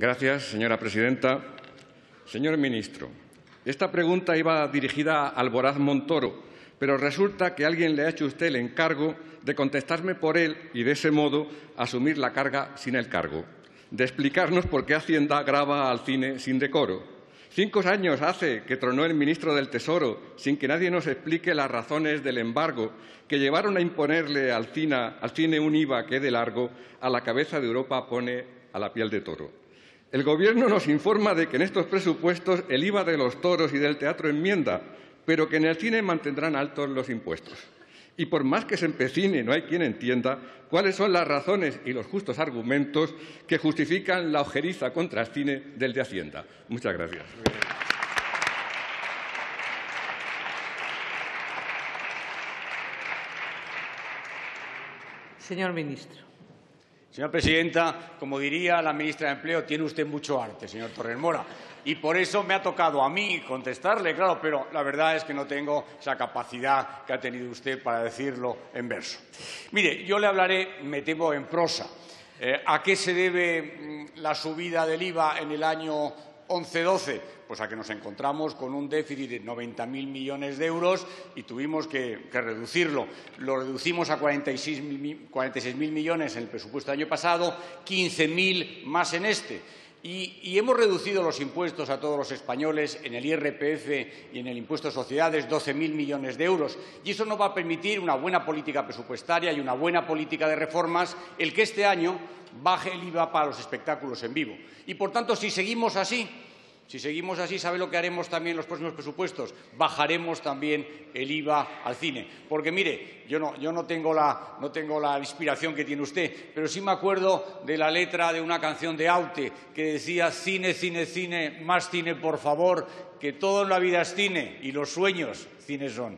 Gracias, señora presidenta. Señor ministro, esta pregunta iba dirigida al voraz Montoro, pero resulta que alguien le ha hecho usted el encargo de contestarme por él y, de ese modo, asumir la carga sin el cargo, de explicarnos por qué Hacienda graba al cine sin decoro. Cinco años hace que tronó el ministro del Tesoro sin que nadie nos explique las razones del embargo que llevaron a imponerle al cine, un IVA que de largo a la cabeza de Europa pone a la piel de toro. El Gobierno nos informa de que en estos presupuestos el IVA de los toros y del teatro enmienda, pero que en el cine mantendrán altos los impuestos. Y por más que se empecine, no hay quien entienda cuáles son las razones y los justos argumentos que justifican la ojeriza contra el cine del de Hacienda. Muchas gracias. Señor ministro. Señora presidenta, como diría la ministra de Empleo, tiene usted mucho arte, señor Torres Mora y por eso me ha tocado a mí contestarle, claro, pero la verdad es que no tengo esa capacidad que ha tenido usted para decirlo en verso. Mire, yo le hablaré, me temo, en prosa. Eh, ¿A qué se debe mm, la subida del IVA en el año 11-12? Pues a que nos encontramos con un déficit de 90.000 millones de euros y tuvimos que, reducirlo. Lo reducimos a 46.000 millones en el presupuesto del año pasado, 15.000 más en este. Y, hemos reducido los impuestos a todos los españoles en el IRPF y en el impuesto de sociedades 12.000 millones de euros. Y eso nos va a permitir una buena política presupuestaria y una buena política de reformas el que este año baje el IVA para los espectáculos en vivo. Y, por tanto, si seguimos así, si seguimos así, ¿sabe lo que haremos también en los próximos presupuestos? Bajaremos también el IVA al cine. Porque, mire, yo no, tengo, la, tengo la inspiración que tiene usted, pero sí me acuerdo de la letra de una canción de Aute que decía cine, cine, cine, más cine, por favor, que todo en la vida es cine y los sueños cine son.